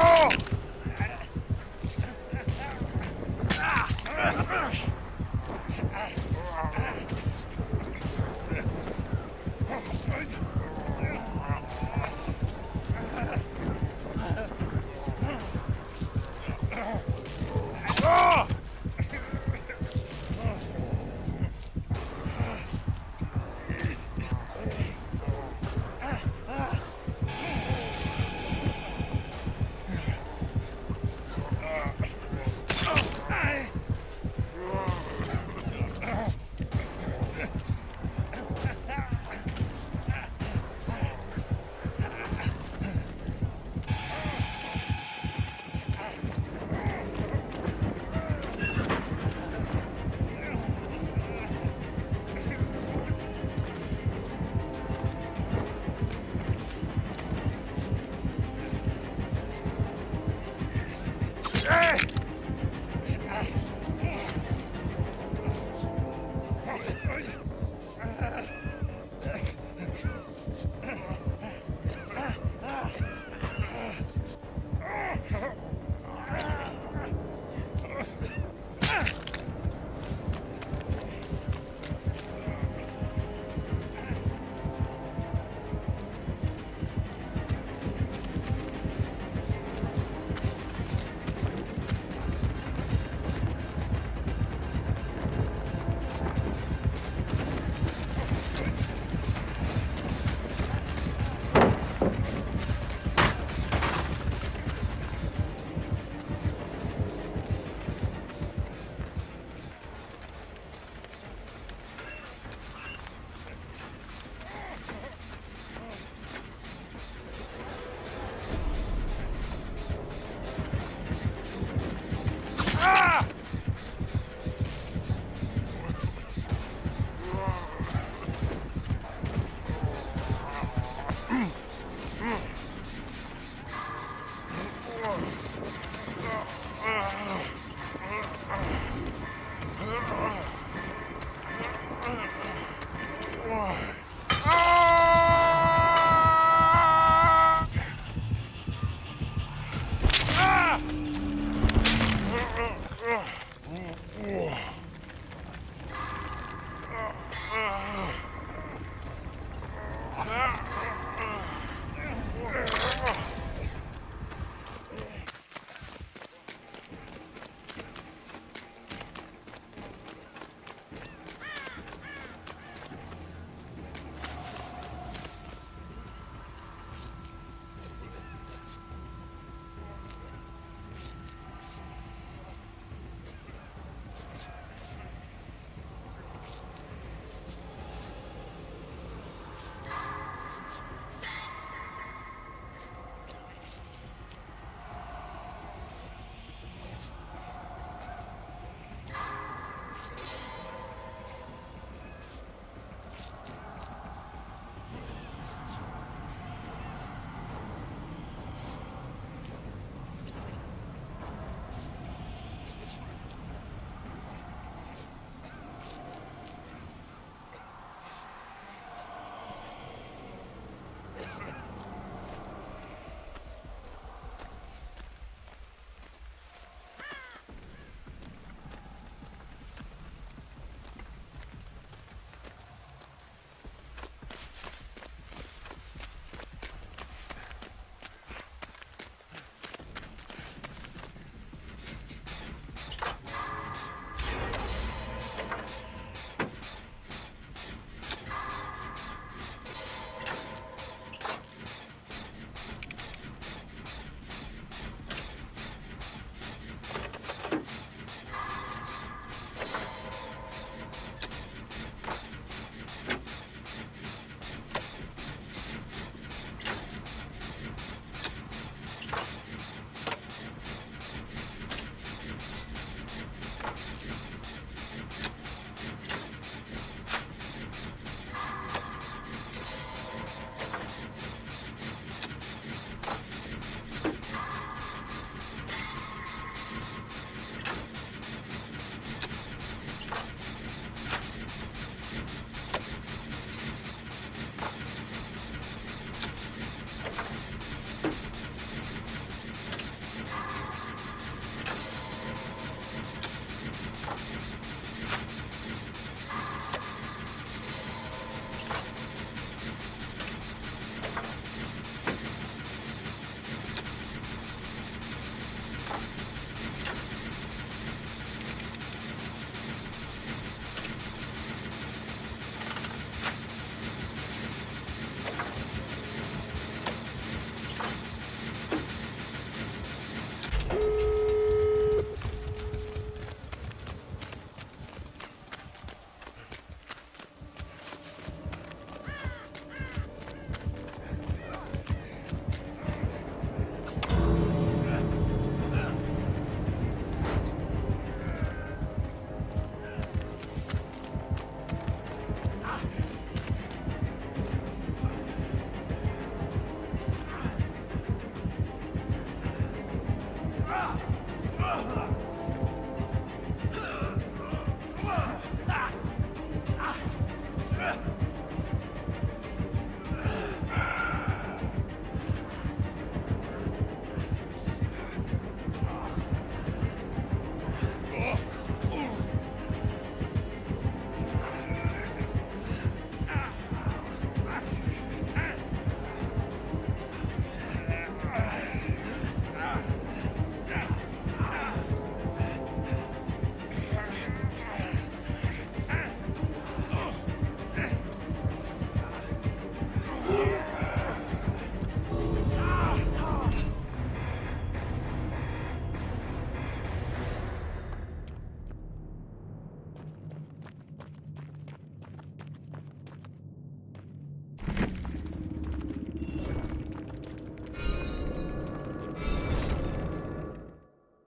Oh!